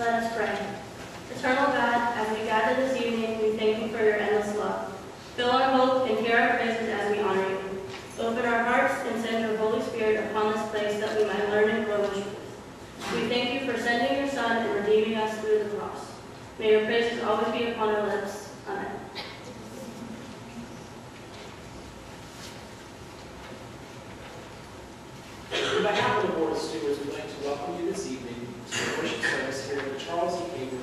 Let us pray. Eternal God, as we gather this evening, we thank you for your endless love. Fill our hope and hear our praises as we honor you. Open our hearts and send your Holy Spirit upon this place that we might learn and grow in truth. We thank you for sending your Son and redeeming us through the cross. May your praises always be upon our lips. Amen. On behalf of the Board of Stewards, we'd like to welcome you this evening the worship service here at the Charles E. Cable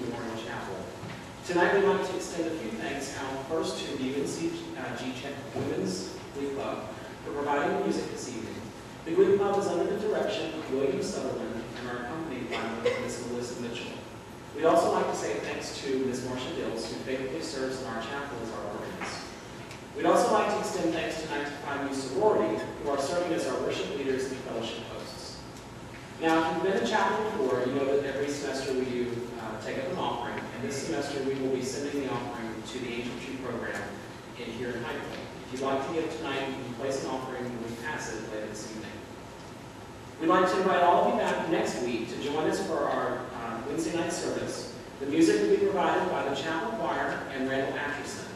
Memorial Chapel. Tonight, we'd like to extend a few thanks out first to the UNC uh, G-Check Women's Glee Club for providing music this evening. The Glee Club is under the direction of William Southerland and are accompanied by Ms. Melissa Mitchell. We'd also like to say thanks to Ms. Marcia Dills, who faithfully serves in our chapel as our organist. We'd also like to extend thanks tonight to Phi Mu Sorority, who are serving as our worship leaders and fellowship hosts. Been to chapel before, you know that every semester we do uh, take up an offering, and this semester we will be sending the offering to the Angel Tree Program in here in High Point. If you'd like to give tonight, you can place an offering when we pass it later this evening. We'd like to invite all of you back next week to join us for our uh, Wednesday night service. The music will be provided by the chapel choir and Randall Atchison.